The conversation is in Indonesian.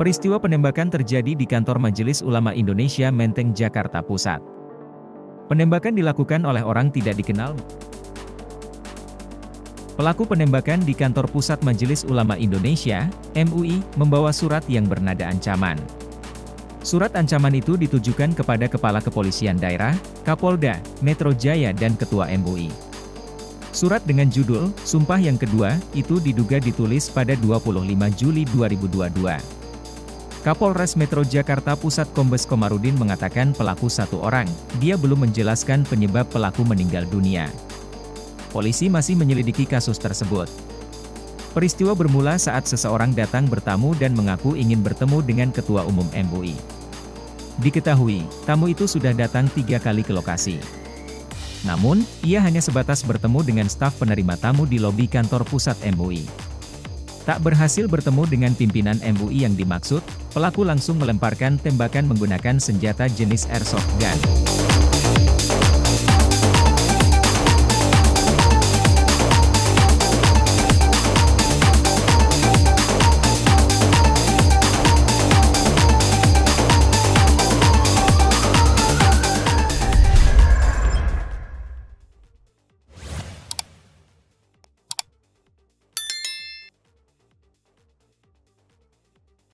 Peristiwa penembakan terjadi di kantor Majelis Ulama Indonesia Menteng, Jakarta Pusat. Penembakan dilakukan oleh orang tidak dikenal. Pelaku penembakan di kantor pusat Majelis Ulama Indonesia, MUI, membawa surat yang bernada ancaman. Surat ancaman itu ditujukan kepada Kepala Kepolisian Daerah, Kapolda, Metro Jaya dan Ketua MUI. Surat dengan judul, Sumpah yang kedua, itu diduga ditulis pada 25 Juli 2022. Kapolres Metro Jakarta Pusat Kombes Komarudin mengatakan pelaku satu orang, dia belum menjelaskan penyebab pelaku meninggal dunia. Polisi masih menyelidiki kasus tersebut. Peristiwa bermula saat seseorang datang bertamu dan mengaku ingin bertemu dengan Ketua Umum MUI. Diketahui, tamu itu sudah datang tiga kali ke lokasi. Namun, ia hanya sebatas bertemu dengan staf penerima tamu di lobi kantor pusat MUI. Tak berhasil bertemu dengan pimpinan MUI yang dimaksud, pelaku langsung melemparkan tembakan menggunakan senjata jenis airsoft gun.